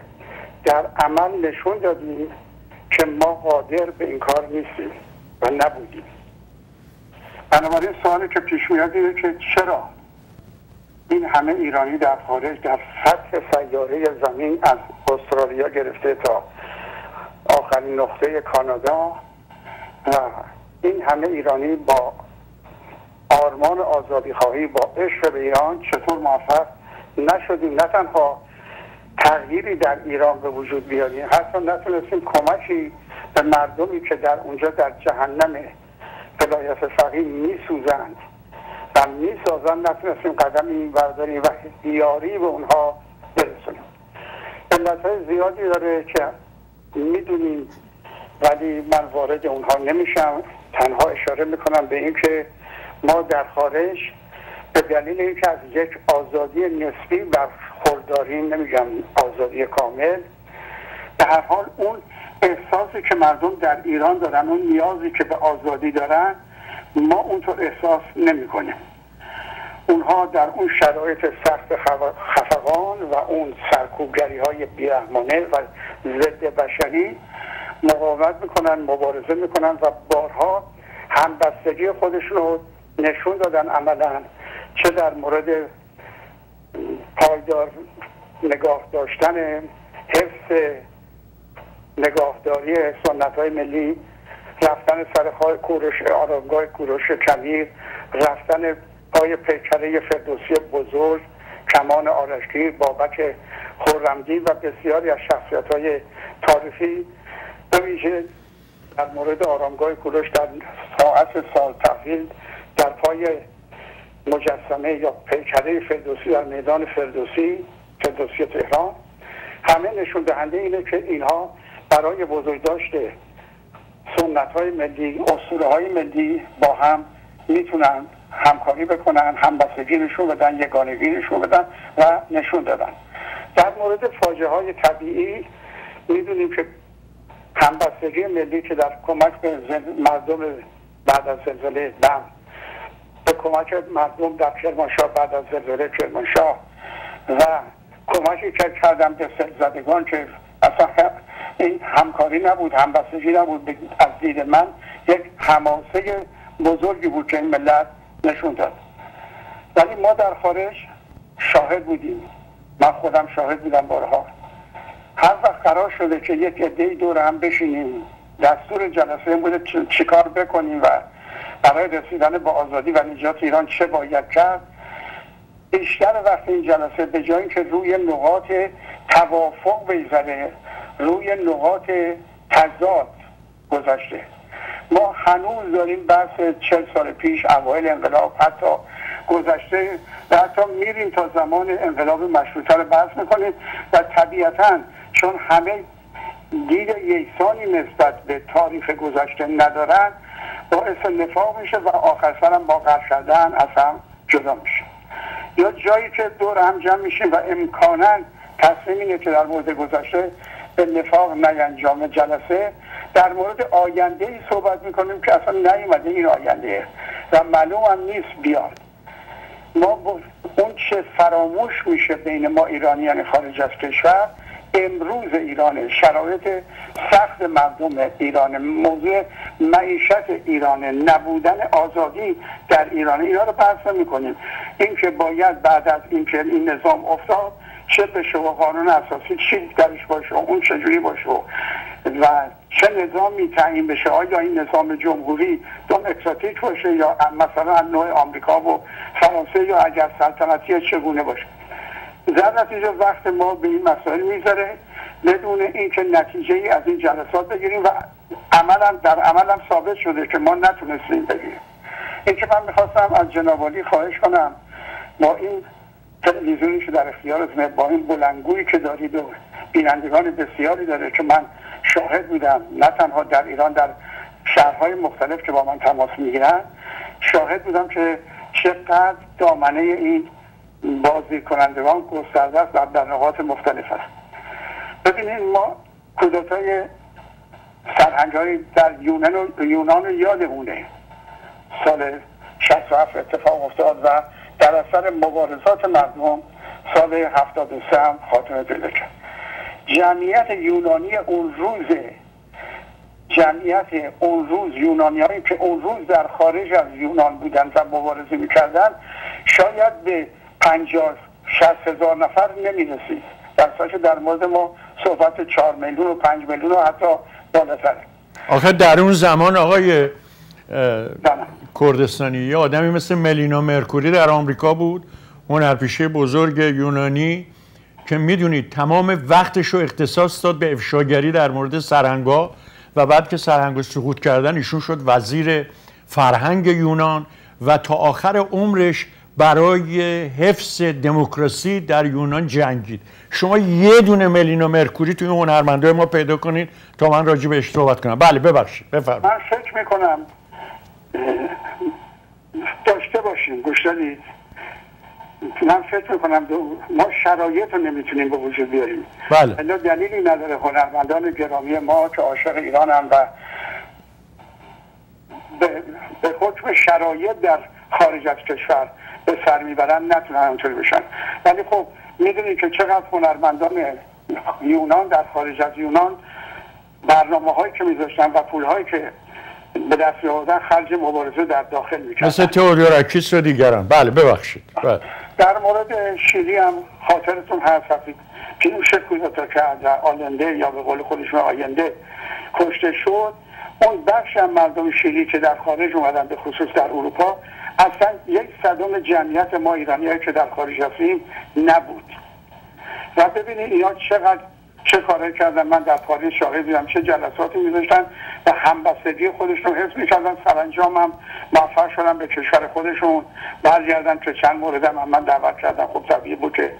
در عمل نشون دادیم که ما قادر به این کار نیستیم و نبودیم. بنابراین سوالی که پیش میاد اینه که چرا این همه ایرانی در خارج در سطح سیاره زمین از استرالیا گرفته تا آخرین نقطه کانادا و این همه ایرانی با آرمان آزادی خواهی با عشق به ایران چطور موفق نشدیم. نه تنها تغییری در ایران به وجود بیاریم حتی نتونستیم کمکی به مردمی که در اونجا در جهنم ولایت فقیه میسوزند. و می‌سازن نتونستیم قدم این برداریم و دیاری به اونها برسونیم علت های زیادی داره که می‌دونیم ولی من وارد اونها نمیشم. تنها اشاره می‌کنم به اینکه ما در خارج به دلیل اینکه از یک آزادی نسبی برخورداریم نمیگم آزادی کامل به هر حال اون احساسی که مردم در ایران دارن اون نیازی که به آزادی دارن ما اونطور احساس نمی کنیم اونها در اون شرایط سخت خفقان و اون سرکوبگری های بیرحمانه و ضد بشری مقاومت می‌کنن مبارزه می‌کنن و بارها همبستگی خودشون رو نشون دادن عملا چه در مورد پایدار نگاه داشتن حفظ نگاهداری سنت های ملی رفتن سر کورش آرامگاه کوروش کبیر رفتن پای پیکره فردوسی بزرگ کمان آرشگیر بابک خورمدی و بسیاری از شخصیت های تاریخی به در مورد آرامگاه کوروش در ساعت سال تحویل در پای مجسمه یا پیکره فردوسی در میدان فردوسی فردوسی تهران همه نشون دهنده اینه که اینها برای بزرگ داشته سنت های ملی اصول های ملی با هم می‌تونن همکاری بکنن همبستگی نشون بدن یگانگی نشون بدن و نشون دادن. در مورد فاجعه های طبیعی می‌دونیم که همبستگی ملی که در کمک به مردم بعد از زلزله بم به کمک مردم در کرمانشاه بعد از زلزله کرمانشاه و کمکی که کردم به زدگان که اصلا این همکاری نبود همبستگی نبود. از دید من یک حماسه بزرگی بود که این ملت نشون داد. ولی ما در خارج شاهد بودیم. من خودم شاهد بودم بارها. هر وقت قرار شده که یک عده دور هم بشینیم دستور جلسه بوده چیکار بکنیم و برای رسیدن با آزادی و نجات ایران چه باید کرد. بیشتر وقت این جلسه به جایی که روی نقاط توافق بیزنه روی نقاط تضاد گذاشته. ما هنوز داریم بحث چل سال پیش اوایل انقلاب حتی گذشته و حتی میریم تا زمان انقلاب مشروطه رو بحث می‌کنیم. و طبیعتا چون همه دید یکسانی نسبت به تاریخ گذشته ندارن باعث نفاق میشه و آخر سرم با قرض کردن از هم جدا میشه. یا جایی که دور هم جمع میشیم و امکانا تصمیم اینه که در مورد گذشته به نفاق نینجام جلسه در مورد آینده ای صحبت می‌کنیم که اصلا نیومده این آینده. و معلوم هم نیست بیاد. ما اون چه فراموش میشه بین ما ایرانیان خارج از کشور امروز ایران شرایط سخت مردم ایران موضوع معیشت ایران نبودن آزادی در ایران اینا رو بحث می‌کنیم اینکه باید بعد از اینکه این نظام افتاد چه بشه و قانون اساسی چی درش باشه و اون چجوری باشه. و چه نظامی تعیین بشه؟ آیا این نظام جمهوری دموکراتیک باشه یا مثلا نوع آمریکا و فرانسه یا اگر سلطنتی چگونه باشه؟ در نتیجه وقت ما به این مسائل می‌ذاره بدون اینکه نتیجه ای از این جلسات بگیریم و عملا در عملم ثابت شده که ما نتونستیم بگیریم. این که من می‌خواستم از جنابالی خواهش کنم. با این تلویزیونی که در اختیارتونه با این بلنگویی که دارید و بینندگان بسیاری داره که من شاهد بودم. نه تنها در ایران در شهرهای مختلف که با من تماس می‌گیرن شاهد بودم که چقدر دامنه این بازی کنندگان گسترده است در نقاط مختلف است. ببینید ما کودت های سرهنگ های در یونان و یونان و یادمونه. سال 67 اتفاق افتاد و در اثر مبارزات مردم سال 73 هم خاتمه پیدا جمعیت یونانی اون روز جمعیت اون روز یونانی هایی که اون روز در خارج از یونان بودن و مبارزه می‌کردن شاید به پنجاه شست هزار نفر نمی رسید در که در مورد ما صحبت چهار میلیون و پنج میلیون و حتی بالاتره آخه در اون زمان آقای کردستانی یه آدمی مثل ملینا مرکوری در آمریکا بود. هنرپیشه بزرگ یونانی. که می‌دونید تمام وقتش رو اختصاص داد به افشاگری در مورد سرهنگا و بعد که سرهنگا سقوط کردن ایشون شد وزیر فرهنگ یونان و تا آخر عمرش برای حفظ دموکراسی در یونان جنگید. شما یه دونه ملینا مرکوری توی هنرمنده ما پیدا کنید تا من راجع بهش صحبت کنم. بله ببخشید بفرمایید. من فکر می‌کنم داشته باشیم گوش من فکر می‌کنم ما شرایط رو نمی‌تونیم به وجود بیاریم. بله. دلیلی نداره. هنرمندان گرامی ما که عاشق ایران هم و به, به حکم شرایط در خارج از کشور به سر می‌برن نتونن همونطوری بشن. ولی خب می‌دونید که چقدر هنرمندان یونان در خارج از یونان برنامه هایی که میذاشتن و پول هایی که به دست آوردن خرج مبارزه در داخل می‌کردن. مثل تئوریوراکیس رو دیگران. بله ببخشید. بله. در مورد شیلی هم خاطرتون هست وقتی پیروش کودتا که در آینده یا به قول خودشون آینده کشته شد اون بخش هم مردم شیلی که در خارج اومدن به خصوص در اروپا اصلا یک صدم جمعیت ما ایرانی که در خارج هستیم نبود. و ببینید اینا چقدر چه کاره کردن؟ من در پاریس شاهد بودم. چه جلساتی میذاشتن؟ و همبستگی خودشون حس می‌کردن. سرانجام هم موفق شدن به کشور خودشون. برگردن که چند موردم هم من دعوت کردم. خب طبیعی بود که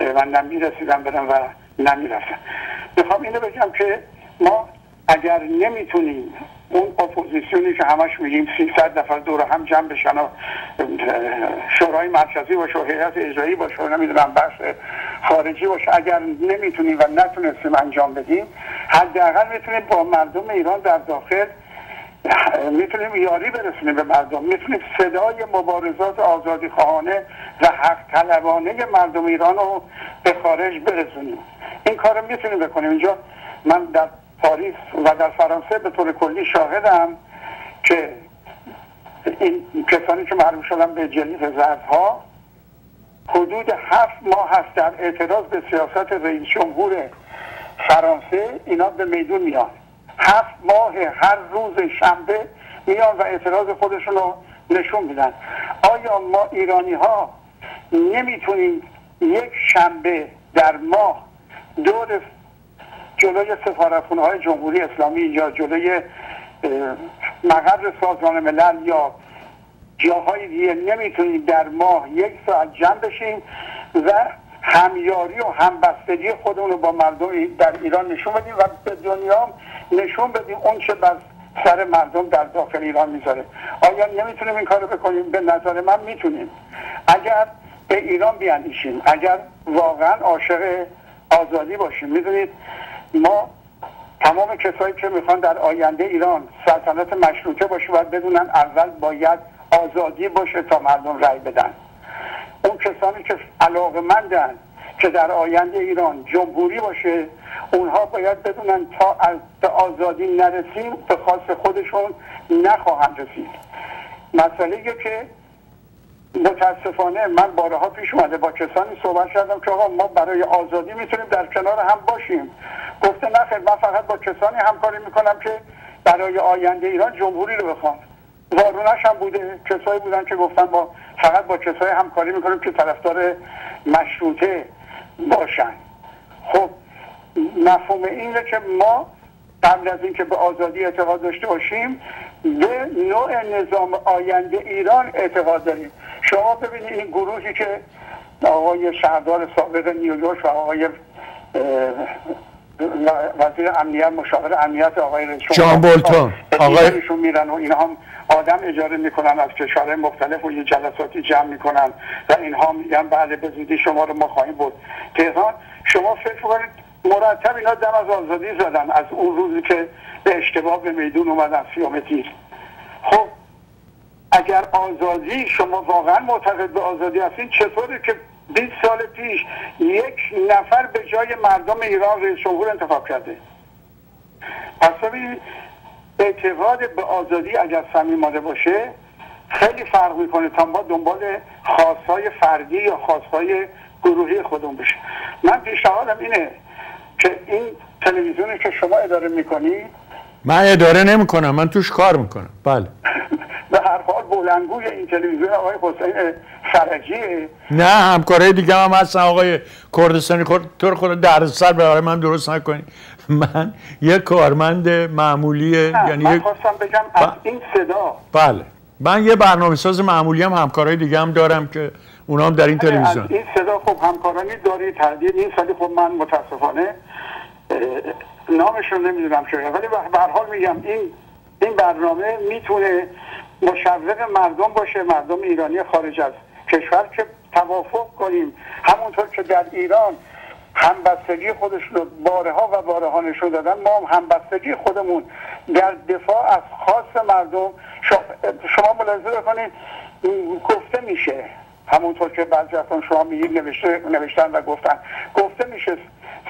من نمی‌رسیدم برم و نمی‌رفتم. می‌خوام اینو بگم که ما اگر نمی‌تونیم اون اپوزیسیونی که همش میگیم 300 نفر دور هم جمع بشن و شورای مرکزی و هیئت اجرایی باشه و نمی‌دونم بخش خارجی باشه. اگر نمی‌تونیم و نتونستیم انجام بدیم حداقل می‌تونیم با مردم ایران در داخل می‌تونیم یاری برسونیم به مردم. می‌تونیم صدای مبارزات آزادی خواهانه و حق طلبانه مردم ایران رو به خارج برسونیم. این کار رو می‌تونیم بکنیم. اینجا من در پاریس و در فرانسه به طور کلی شاهدم که این کسانی که معروف شدن به جلیف زردها حدود هفت ماه هست در اعتراض به سیاست رئیس جمهور فرانسه اینا به میدون میان. هفت ماه هر روز شنبه میان و اعتراض خودشون رو نشون میدن. آیا ما ایرانی ها نمی‌تونیم یک شنبه در ماه دور جلوی سفارتخونه های جمهوری اسلامی یا جلوی مقر سازمان ملل یا جاهای دیگه نمی‌تونیم در ماه یک ساعت جمع بشیم و همیاری و همبستگی خودمون رو با مردم در ایران نشون بدیم و به دنیا نشون بدیم اون چه بر سر مردم در داخل ایران می‌ذاره. آیا نمی‌تونیم این کارو بکنیم؟ به نظر من می‌تونیم. اگر به ایران بیاندیشیم اگر واقعا عاشق آزادی باشیم. می‌دونید ما تمام کسایی که می‌خوان در آینده ایران سلطنت مشروطه باشه باید بدونن اول باید آزادی باشه تا مردم رأی بدن. اون کسانی که علاقه مندن که در آینده ایران جمهوری باشه اونها باید بدونن تا از آزادی نرسیم به خاص خودشون نخواهند رسید. مسئله که متاسفانه من بارها پیش اومده با کسانی صحبت کردم که آقا ما برای آزادی می‌تونیم در کنار هم باشیم. گفته نخیر من فقط با کسانی همکاری می‌کنم که برای آینده ایران جمهوری رو بخوام وارونش هم بوده کسایی بودن که گفتن با فقط با کسایی همکاری می‌کنیم که طرفدار مشروطه باشن. خب مفهوم اینه که ما قبل از اینکه به آزادی اعتقاد داشته باشیم به نوع نظام آینده ایران اعتقاد داریم. شما ببینید این گروهی که آقای شهردار سابق نیویورک و آقای وزیر امنیت مشاور امنیت آقای جان بولتون. آقایشون میرن و اینها هم آدم اجاره می‌کنن از کشورهای مختلف و یه جلساتی جمع می‌کنن و اینها میگن بله به زودی شما رو ما خواهیم بود تهران شما فکر کنید مرتب اینا دم از آزادی زدن. از اون روزی که به اشتباه به میدون اومدن سیام تیر. خب اگر آزادی شما واقعا معتقد به آزادی هستین چطوری که 20 سال پیش یک نفر به جای مردم ایران رئیس جمهور انتخاب کرده؟ پس ببینید اعتقاد به آزادی اگر صمیمانه باشه خیلی فرق می‌کنه تا ما دنبال خواستهای فردی یا خواستهای گروهی خودمون بشه من پیشنهادم اینه که این تلویزیونی که شما اداره می‌کنی؟ من اداره نمی‌کنم من توش کار می‌کنم. بله. به هر حال بلنگوی این تلویزیون آقای حسین فرجیه. نه همکارای دیگه هم هستن. آقای کردستانی خود تو خود در سر برای من درست نکنی. من یه کارمند معمولی یعنی من خواستم بگم از این صدا. بله. من یه برنامه ساز معمولی هم همکارای دیگه هم دارم که اونا هم در این تلویزیون از این صدا خب همکارانی داری تردید این سالی خب من متاسفانه نامشون نمی‌دونم چه ولی به هر حال میگم این این برنامه می‌تونه مشوق مردم باشه مردم ایرانی خارج از کشور که توافق کنیم. همونطور که در ایران همبستگی خودشون رو بارها و بارها نشون دادن ما هم همبستگی خودمون در دفاع از خاص مردم شما ملاحظه بکنید گفته میشه همونطور که بعضی از شما میگید نوشته نوشتن و گفتن. گفته میشه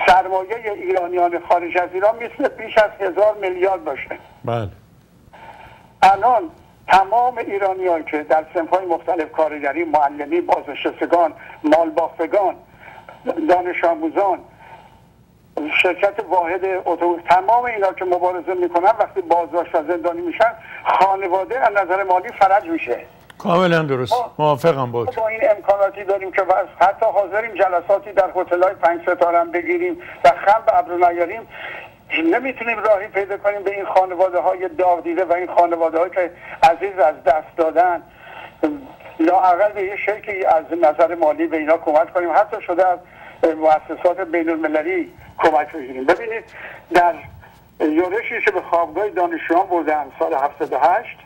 سرمایه ایرانیان خارج از ایران می‌تونه بیش از هزار میلیارد باشه. بله. الان تمام ایرانیان که در های مختلف کارگری معلمی بازنشستگان مالبافتگان دانش آموزان شرکت واحد اتوبوس تمام اینا که مبارزه می‌کنن وقتی بازداشت و زندانی میشن خانواده از نظر مالی فرج میشه. کاملا درست. موافقم با با این امکاناتی داریم که حتی حاضریم جلساتی در هتل های پنج ستاره بگیریم و خم به ابرو نیاریم. نمی‌تونیم راهی پیدا کنیم به این خانواده های داغ دیده و این خانواده های که عزیز از دست دادن. لاقل به یه شکلی از نظر مالی به اینا کمک کنیم. حتی شده از مؤسسات بین المللی کمک بگیریم. ببینید در یورشی که به خوابگاه دانشجویان بردن سال 78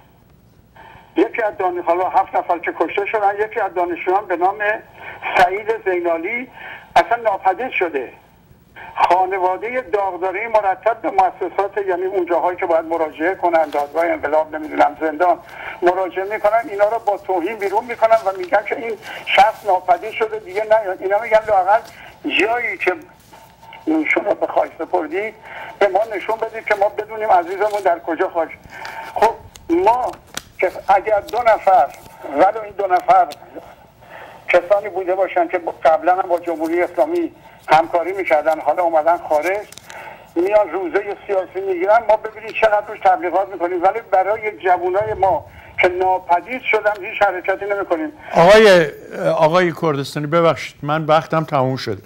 یکی از دانشجویان هفت نفر که کشته شدن یکی از دانشجویان به نام سعید زینالی اصلا ناپدید شده. خانواده داغداری مرتب به مؤسسات یعنی اون جاهایی که باید مراجعه کنن دادگاه انقلاب نمی‌دونم زندان مراجعه می‌کنن اینا رو با توهین بیرون می‌کنن و میگن که این شخص ناپدید شده دیگه نه. اینا میگن لاقل جایی که شما به خواهش سپردی به ما نشون بدید که ما بدونیم عزیزمون در کجا خواهش خب ما که اگر دو نفر ولو این دو نفر کسانی بوده باشن که قبلا هم با جمهوری اسلامی همکاری می‌کردن حالا اومدن خارج میان روزه سیاسی می‌گیرن ما ببینید چقدر روش تبلیغات می‌کنیم. ولی برای جوانای ما که ناپدید شدن هیچ حرکتی نمی‌کنیم. آقای آقای کردستانی ببخشید من وقتم تموم شده.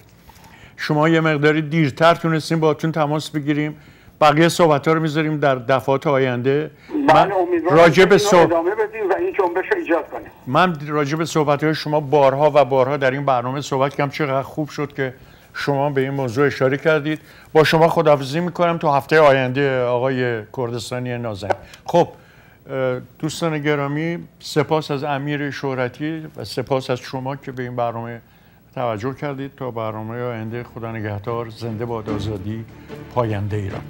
شما یه مقداری دیرتر تونستیم باتون تماس بگیریم. بقیه صحبت ها رو می‌ذاریم در دفعات آینده. من امیدوارم راجع به صحب- ادامه بدیم و این جنبش رو ایجاد کنیم. من راجع به صحبت های شما بارها و بارها در این برنامه صحبت کردم. چقدر خوب شد که شما به این موضوع اشاره کردید. با شما خداحافظی می‌کنم تا هفته آینده آقای کردستانی نازنین. خب دوستان گرامی سپاس از امیر شهرتی و سپاس از شما که به این برنامه توجه کردید تا برنامه آینده خدا نگهدار زنده باد آزادی پاینده ایران